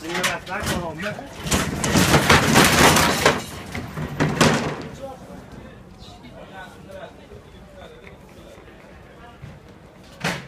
Bring mir das Lack noch mit.